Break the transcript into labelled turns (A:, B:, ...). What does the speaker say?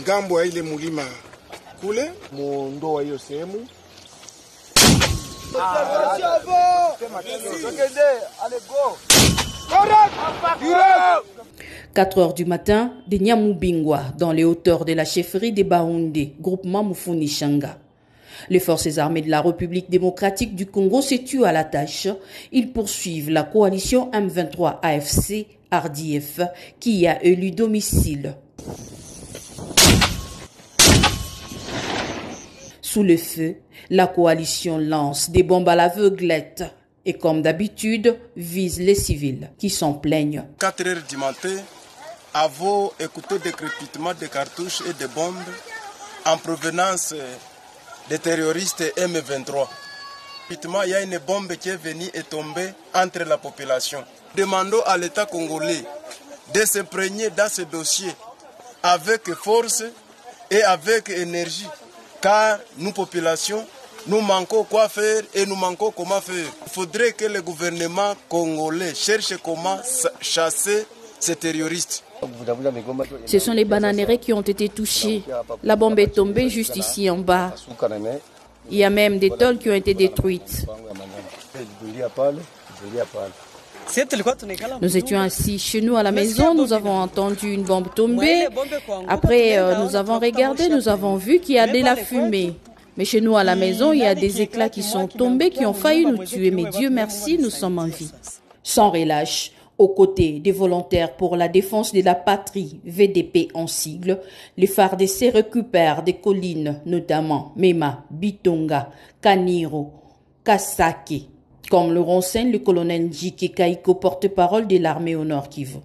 A: ngambo ya ile mulima kule
B: mundoa hiyo sehemu
C: 4 heures du matin, de Nyamubingwa, dans les hauteurs de la chefferie des Baoundé, groupement Mufuni Shanga. Les forces armées de la République démocratique du Congo se tuent à la tâche. Ils poursuivent la coalition M23 AFC RDF qui y a élu domicile. Sous le feu, la coalition lance des bombes à l'aveuglette et comme d'habitude vise les civils qui s'en plaignent.
A: 4 heures du matin, avons écouté des crépitements de cartouches et de bombes en provenance des terroristes M23. Il y a une bombe qui est venue et tombée entre la population. Demandons à l'État congolais de se prégner dans ce dossier avec force et avec énergie, car nous, populations, nous manquons quoi faire et nous manquons comment faire. Il faudrait que le gouvernement congolais cherche comment chasser ces terroristes.
C: Ce sont les bananeraies qui ont été touchés. La bombe est tombée juste ici en bas. Il y a même des tôles qui ont été détruites. Nous étions assis chez nous à la maison, nous avons entendu une bombe tomber. Après, euh, nous avons regardé, nous avons vu qu'il y a de la fumée. Mais chez nous à la maison, il y a des éclats qui sont tombés, qui ont failli nous tuer. Mais Dieu merci, nous sommes en vie. Sans relâche, aux côtés des volontaires pour la défense de la patrie, VDP en sigle, les FARDC récupèrent des collines, notamment Mema, Bitonga, Kaniro, Kasake, comme le renseigne le colonel Jike Kaiko, porte-parole de l'armée au Nord Kivu.